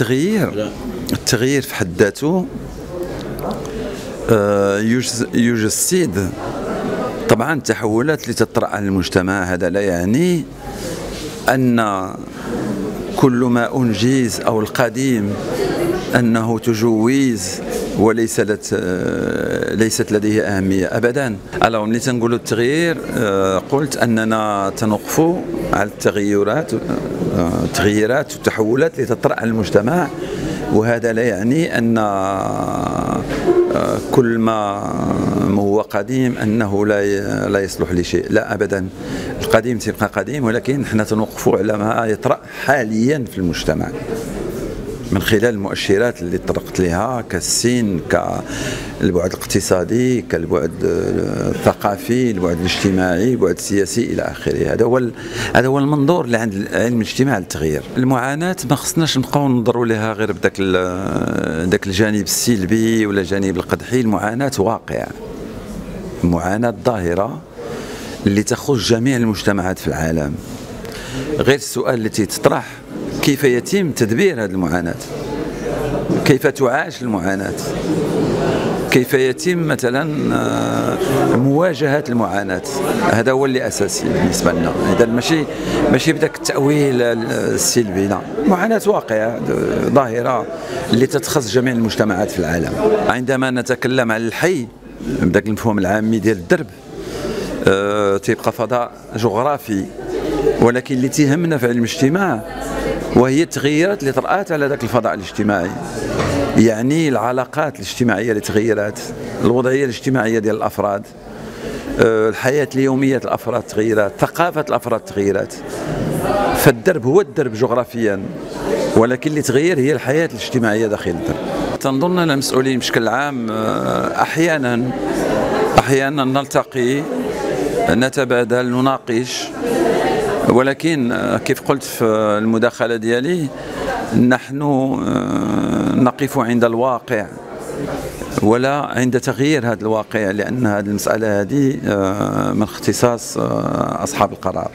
التغيير. التغيير في حد ذاته آه، يجسد طبعا التحولات اللي تطرأ على المجتمع هذا لا يعني أن كل ما أنجز أو القديم أنه تجويز وليس لت ليست لديه أهمية أبدا. ألو ملي تنقولوا التغيير؟ قلت أننا تنقف على التغيرات التغييرات والتحولات اللي تطرأ على المجتمع وهذا لا يعني أن كل ما هو قديم أنه لا لا يصلح لشيء لا أبدا. القديم تبقى قديم ولكن نحن تنوقف على ما يطرأ حاليا في المجتمع. من خلال المؤشرات اللي طرقت لها كالسن كالبعد الاقتصادي كالبعد الثقافي البعد الاجتماعي البعد السياسي إلى آخره. هذا هو هذا هو المنظور اللي عند علم الاجتماع للتغيير. المعاناة ما خصناش نبقاو ننظروا لها غير بداك ذاك الجانب السلبي ولا الجانب القدحي. المعاناة واقع معاناه ظاهره اللي تخص جميع المجتمعات في العالم. غير السؤال التي تطرح كيف يتم تدبير هذه المعاناة؟ كيف تعاش المعاناة؟ كيف يتم مثلا آه، مواجهة المعاناة؟ هذا هو اللي أساسي بالنسبة لنا. إذا ماشي ماشي بداك التأويل السلبي لا معاناة واقعة ظاهرة اللي تتخص جميع المجتمعات في العالم. عندما نتكلم عن الحي بداك المفهوم العامي ديال الدرب تيبقى فضاء جغرافي. ولكن اللي تهمنا في علم الاجتماع وهي التغييرات اللي طرأت على ذاك الفضاء الاجتماعي. يعني العلاقات الاجتماعية اللي تغيرات الوضعية الاجتماعية ديال الأفراد آه، الحياة اليومية الأفراد تغيرات ثقافة الأفراد تغيرات فالدرب هو الدرب جغرافيا ولكن اللي تغير هي الحياة الاجتماعية داخل الدرب. تنظن المسؤولين بشكل عام آه، أحيانا أحيانا نلتقي نتبادل نناقش. ولكن آه، كيف قلت في المداخلة ديالي نحن آه، نقف عند الواقع ولا عند تغيير هذا الواقع لأن هذه المسألة هذه آه، من اختصاص أصحاب القرار.